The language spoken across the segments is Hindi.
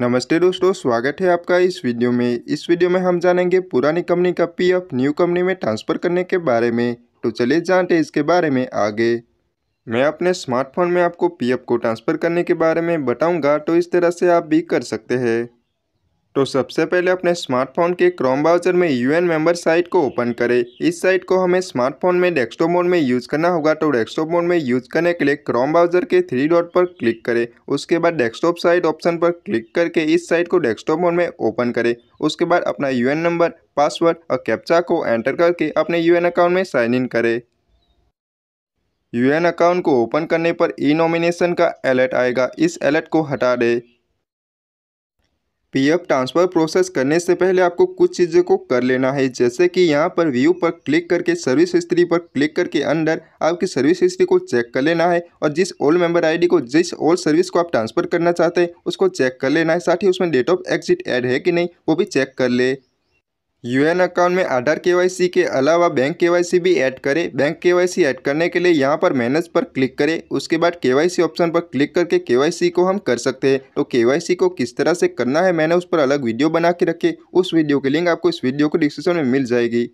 नमस्ते दोस्तों, स्वागत है आपका इस वीडियो में। इस वीडियो में हम जानेंगे पुरानी कंपनी का पीएफ न्यू कंपनी में ट्रांसफ़र करने के बारे में। तो चलिए जानते हैं इसके बारे में आगे। मैं अपने स्मार्टफ़ोन में आपको पीएफ को ट्रांसफ़र करने के बारे में बताऊँगा तो इस तरह से आप भी कर सकते हैं। तो सबसे पहले अपने स्मार्टफ़ोन के क्रोम ब्राउज़र में यूएन मेंबर साइट को ओपन करें। इस साइट को हमें स्मार्टफ़ोन में डेस्कटॉप मोड में यूज़ करना होगा तो डेस्कटॉप मोड में यूज़ करने के लिए क्रोम ब्राउज़र के थ्री डॉट पर क्लिक करें। उसके बाद डेस्कटॉप साइट ऑप्शन पर क्लिक करके इस साइट को डेस्कटॉप मोड में ओपन करें। उसके बाद अपना यूएन नंबर पासवर्ड और कैप्चा को एंटर करके अपने यूएन अकाउंट में साइन इन करें। यूएन अकाउंट को ओपन करने पर ई नॉमिनेशन का अलर्ट आएगा। इस अलर्ट को हटा दें। पीएफ ट्रांसफ़र प्रोसेस करने से पहले आपको कुछ चीज़ों को कर लेना है। जैसे कि यहाँ पर व्यू पर क्लिक करके सर्विस हिस्ट्री पर क्लिक करके अंदर आपकी सर्विस हिस्ट्री को चेक कर लेना है और जिस ओल्ड मेंबर आईडी को, जिस ओल्ड सर्विस को आप ट्रांसफ़र करना चाहते हैं, उसको चेक कर लेना है। साथ ही उसमें डेट ऑफ़ एग्जिट ऐड है कि नहीं, वो भी चेक कर ले। यूएन अकाउंट में आधार केवाईसी के अलावा बैंक केवाईसी भी ऐड करें। बैंक केवाईसी ऐड करने के लिए यहाँ पर मैनेज पर क्लिक करें। उसके बाद केवाईसी ऑप्शन पर क्लिक करके केवाईसी को हम कर सकते हैं। तो केवाईसी को किस तरह से करना है मैंने उस पर अलग वीडियो बना के रखे। उस वीडियो की लिंक आपको इस वीडियो को डिस्क्रिप्शन में मिल जाएगी।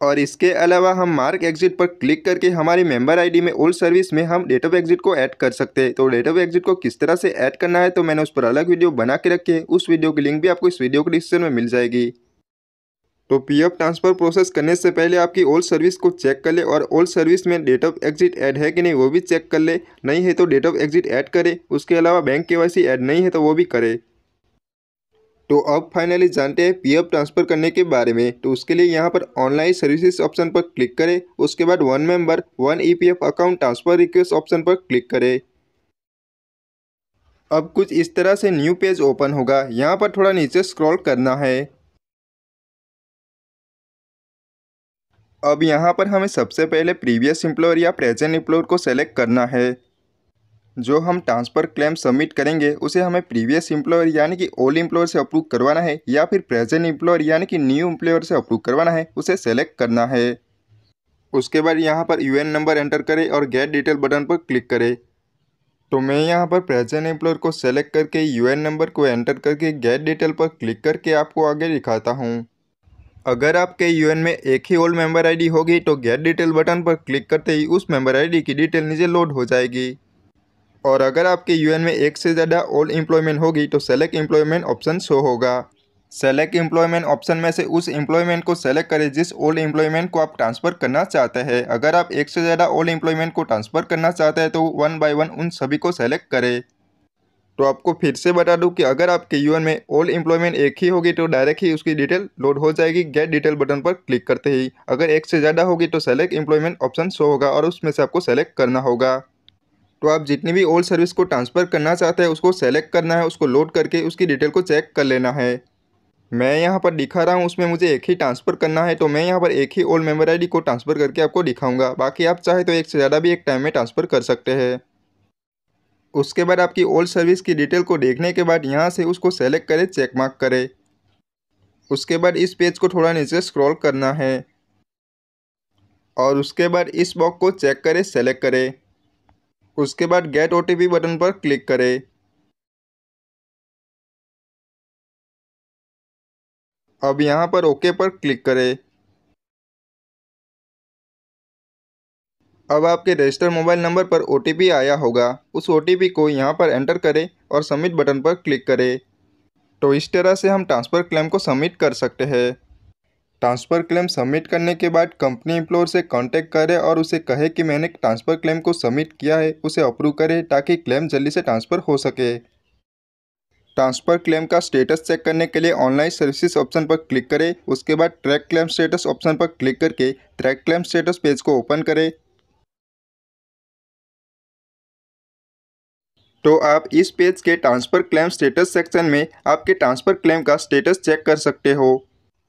और इसके अलावा हम मार्क एग्जिट पर क्लिक करके हमारी मेंबर आईडी में ओल्ड सर्विस में हम डेट ऑफ़ एग्जिट को ऐड कर सकते हैं। तो डेट ऑफ़ एग्जिट को किस तरह से ऐड करना है तो मैंने उस पर अलग वीडियो बना के रखे है। उस वीडियो की लिंक भी आपको इस वीडियो को डिस्क्रिप्शन में मिल जाएगी। तो पीएफ ट्रांसफ़र प्रोसेस करने से पहले आपकी ओल्ड सर्विस को चेक कर ले और ओल्ड सर्विस में डेट ऑफ़ एग्जिट ऐड है कि नहीं, वो भी चेक कर ले। नहीं है तो डेट ऑफ़ एग्जिट ऐड करे। उसके अलावा बैंक के ऐड नहीं है तो वो भी करे। तो अब फाइनली जानते हैं पीएफ ट्रांसफ़र करने के बारे में। तो उसके लिए यहाँ पर ऑनलाइन सर्विसेज़ ऑप्शन पर क्लिक करें। उसके बाद one member one EPF account transfer request option पर क्लिक करें। अब कुछ इस तरह से न्यू पेज ओपन होगा। यहाँ पर थोड़ा नीचे स्क्रॉल करना है। अब यहाँ पर हमें सबसे पहले प्रीवियस एम्प्लॉयर या प्रेजेंट एम्प्लॉयर को सेलेक्ट करना है। जो हम ट्रांसफ़र क्लेम सबमिट करेंगे, उसे हमें प्रीवियस एम्प्लॉयर यानी कि ओल्ड एम्प्लॉयर से अप्रूव करवाना है या फिर प्रेजेंट एम्प्लॉयर यानी कि न्यू एम्प्लॉयर से अप्रूव करवाना है, उसे सेलेक्ट करना है। उसके बाद यहाँ पर यूएन नंबर एंटर करें और गेट डिटेल बटन पर क्लिक करें। तो मैं यहाँ पर प्रेजेंट एम्प्लॉयर को सेलेक्ट करके यूएन नंबर को एंटर करके गेट डिटेल पर क्लिक करके आपको आगे दिखाता हूँ। अगर आपके यूएन में एक ही ओल्ड मेंबर आईडी होगी तो गेट डिटेल बटन पर क्लिक करते ही उस मेंबर आईडी की डिटेल नीचे लोड हो जाएगी। और अगर आपके यूएन में एक से ज़्यादा ओल्ड एम्प्लॉयमेंट होगी तो सेलेक्ट एम्प्लॉयमेंट ऑप्शन शो होगा। सेलेक्ट एम्प्लॉयमेंट ऑप्शन में से उस एम्प्लॉयमेंट को सेलेक्ट करें जिस ओल्ड एम्प्लॉयमेंट को आप ट्रांसफ़र करना चाहते हैं। अगर आप एक से ज़्यादा ओल्ड एम्प्लॉयमेंट को ट्रांसफ़र करना चाहते हैं तो वन बाय वन उन सभी को सेलेक्ट करें। तो आपको फिर से बता दूँ कि अगर आपके यूएन में ओल्ड एम्प्लॉयमेंट एक ही होगी तो डायरेक्ट ही उसकी डिटेल लोड हो जाएगी गेट डिटेल बटन पर क्लिक करते ही। अगर एक से ज़्यादा होगी तो सेलेक्ट एम्प्लॉयमेंट ऑप्शन शो होगा और उसमें से आपको सेलेक्ट करना होगा। तो आप जितनी भी ओल्ड सर्विस को ट्रांसफ़र करना चाहते हैं, उसको सेलेक्ट करना है, उसको लोड करके उसकी डिटेल को चेक कर लेना है। मैं यहाँ पर दिखा रहा हूँ, उसमें मुझे एक ही ट्रांसफ़र करना है तो मैं यहाँ पर एक ही ओल्ड मेंबर आई को ट्रांसफ़र करके आपको दिखाऊँगा। बाकी आप चाहे तो एक से ज़्यादा भी एक टाइम में ट्रांसफ़र कर सकते हैं। उसके बाद आपकी ओल्ड सर्विस की डिटेल को देखने के बाद यहाँ से उसको सेलेक्ट करें चेक मार्क करें। उसके बाद इस पेज को थोड़ा नीचे स्क्रॉल करना है। और उसके बाद इस बॉक्स को चेक करें सेलेक्ट करें। उसके बाद गेट ओटीपी बटन पर क्लिक करें। अब यहाँ पर ओके पर क्लिक करें। अब आपके रजिस्टर मोबाइल नंबर पर ओटीपी आया होगा। उस ओटीपी को यहाँ पर एंटर करें और सबमिट बटन पर क्लिक करें। तो इस तरह से हम ट्रांसफ़र क्लेम को सबमिट कर सकते हैं। ट्रांसफ़र क्लेम सबमिट करने के बाद कंपनी एम्प्लॉयर से कांटेक्ट करें और उसे कहे कि मैंने ट्रांसफ़र क्लेम को सबमिट किया है, उसे अप्रूव करें ताकि क्लेम जल्दी से ट्रांसफ़र हो सके। ट्रांसफ़र क्लेम का स्टेटस चेक करने के लिए ऑनलाइन सर्विसेज़ ऑप्शन पर क्लिक करें। उसके बाद ट्रैक क्लेम स्टेटस ऑप्शन पर क्लिक करके ट्रैक क्लेम स्टेटस पेज को ओपन करें। तो आप इस पेज के ट्रांसफ़र क्लेम स्टेटस सेक्शन में आपके ट्रांसफ़र क्लेम का स्टेटस चेक कर सकते हो।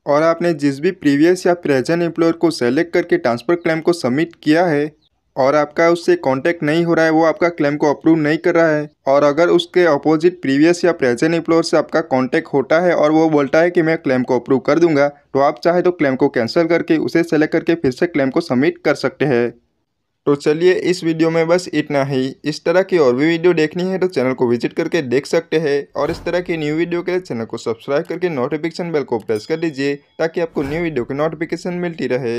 और आपने जिस भी प्रीवियस या प्रेजेंट एम्प्लॉयर को सेलेक्ट करके ट्रांसफ़र क्लेम को सबमिट किया है, और आपका उससे कांटेक्ट नहीं हो रहा है, वो आपका क्लेम को अप्रूव नहीं कर रहा है, और अगर उसके अपोजिट प्रीवियस या प्रेजेंट एम्प्लॉयर से आपका कांटेक्ट होता है और वो बोलता है कि मैं क्लेम को अप्रूव कर दूँगा तो आप चाहे तो क्लेम को कैंसिल करके उसे सेलेक्ट करके फिर से क्लेम को सबमिट कर सकते हैं। तो चलिए इस वीडियो में बस इतना ही। इस तरह की और भी वीडियो देखनी है तो चैनल को विज़िट करके देख सकते हैं और इस तरह की न्यू वीडियो के लिए चैनल को सब्सक्राइब करके नोटिफिकेशन बेल को प्रेस कर दीजिए ताकि आपको न्यू वीडियो की नोटिफिकेशन मिलती रहे।